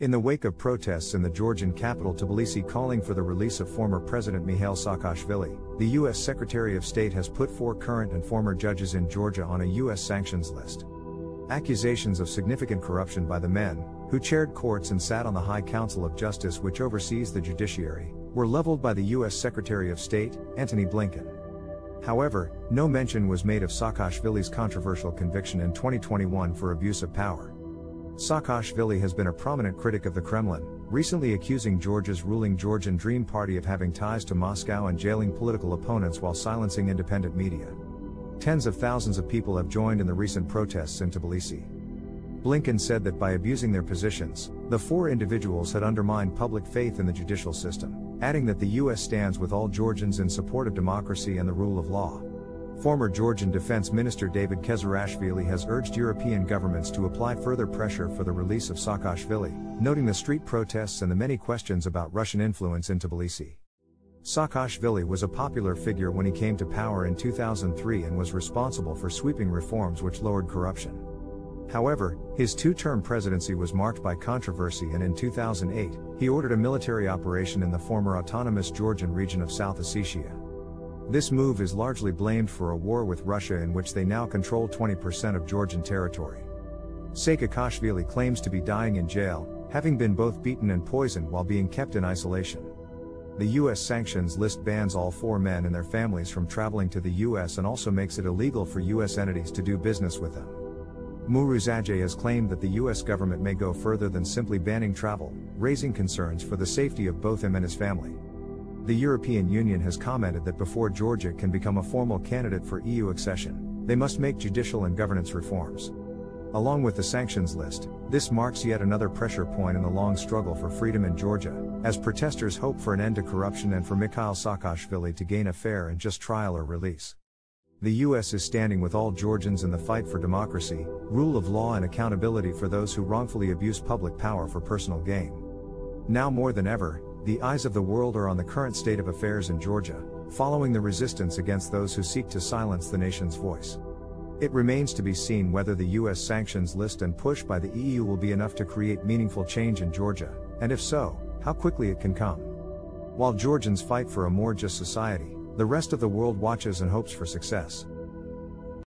In the wake of protests in the Georgian capital Tbilisi calling for the release of former President Mikhail Saakashvili, the U.S. Secretary of State has put four current and former judges in Georgia on a U.S. sanctions list. Accusations of significant corruption by the men, who chaired courts and sat on the High Council of Justice, which oversees the judiciary, were leveled by the U.S. Secretary of State, Antony Blinken. However, no mention was made of Saakashvili's controversial conviction in 2021 for abuse of power. Saakashvili has been a prominent critic of the Kremlin, recently accusing Georgia's ruling Georgian Dream Party of having ties to Moscow and jailing political opponents while silencing independent media. Tens of thousands of people have joined in the recent protests in Tbilisi. Blinken said that by abusing their positions, the four individuals had undermined public faith in the judicial system, adding that the U.S. stands with all Georgians in support of democracy and the rule of law. Former Georgian Defense Minister David Kezerashvili has urged European governments to apply further pressure for the release of Saakashvili, noting the street protests and the many questions about Russian influence in Tbilisi. Saakashvili was a popular figure when he came to power in 2003 and was responsible for sweeping reforms which lowered corruption. However, his two term presidency was marked by controversy, and in 2008, he ordered a military operation in the former autonomous Georgian region of South Ossetia. This move is largely blamed for a war with Russia in which they now control 20% of Georgian territory. Saakashvili claims to be dying in jail, having been both beaten and poisoned while being kept in isolation. The U.S. sanctions list bans all four men and their families from traveling to the U.S. and also makes it illegal for U.S. entities to do business with them. Moruzadze has claimed that the U.S. government may go further than simply banning travel, raising concerns for the safety of both him and his family. The European Union has commented that before Georgia can become a formal candidate for EU accession, they must make judicial and governance reforms. Along with the sanctions list, this marks yet another pressure point in the long struggle for freedom in Georgia, as protesters hope for an end to corruption and for Mikhail Saakashvili to gain a fair and just trial or release. The U.S. is standing with all Georgians in the fight for democracy, rule of law, and accountability for those who wrongfully abuse public power for personal gain. Now more than ever, the eyes of the world are on the current state of affairs in Georgia, following the resistance against those who seek to silence the nation's voice. It remains to be seen whether the U.S. sanctions list and push by the EU will be enough to create meaningful change in Georgia, and if so, how quickly it can come. While Georgians fight for a more just society, the rest of the world watches and hopes for success.